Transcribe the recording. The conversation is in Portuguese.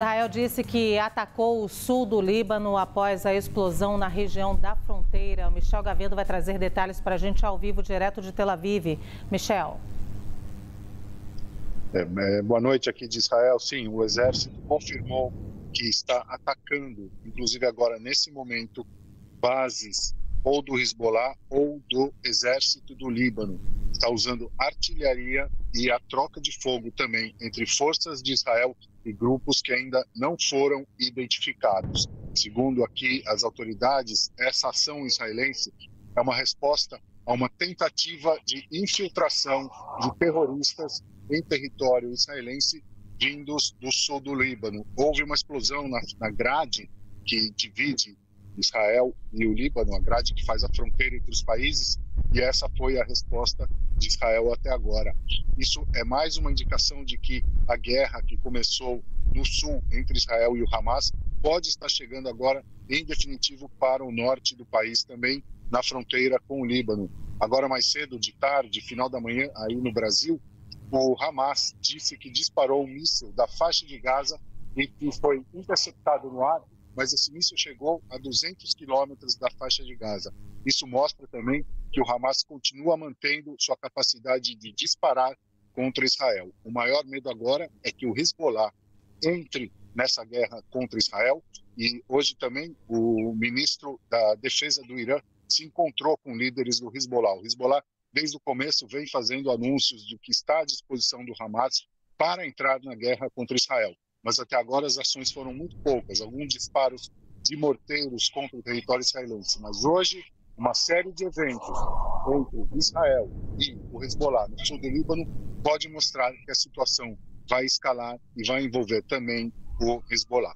Israel disse que atacou o sul do Líbano após a explosão na região da fronteira. O Michel Gavedo vai trazer detalhes para a gente ao vivo, direto de Tel Aviv. Michel. É, é, boa noite aqui de Israel. Sim, o exército confirmou que está atacando, inclusive agora nesse momento, bases ou do Hezbollah ou do exército do Líbano. Está usando artilharia e a troca de fogo também entre forças de Israel e grupos que ainda não foram identificados. Segundo aqui as autoridades, essa ação israelense é uma resposta a uma tentativa de infiltração de terroristas em território israelense vindos do sul do Líbano. Houve uma explosão na, na grade que divide Israel e o Líbano, a grade que faz a fronteira entre os países, e essa foi a resposta de Israel até agora. Isso é mais uma indicação de que a guerra que começou no sul entre Israel e o Hamas pode estar chegando agora, em definitivo, para o norte do país também, na fronteira com o Líbano. Agora, mais cedo, de tarde, final da manhã, aí no Brasil, o Hamas disse que disparou um míssil da faixa de Gaza e que foi interceptado no ar mas esse míssil chegou a 200 quilômetros da faixa de Gaza. Isso mostra também que o Hamas continua mantendo sua capacidade de disparar contra Israel. O maior medo agora é que o Hezbollah entre nessa guerra contra Israel e hoje também o ministro da Defesa do Irã se encontrou com líderes do Hezbollah. O Hezbollah, desde o começo, vem fazendo anúncios de que está à disposição do Hamas para entrar na guerra contra Israel mas até agora as ações foram muito poucas, alguns disparos de morteiros contra o território israelense. Mas hoje, uma série de eventos entre Israel e o Hezbollah no sul do Líbano pode mostrar que a situação vai escalar e vai envolver também o Hezbollah.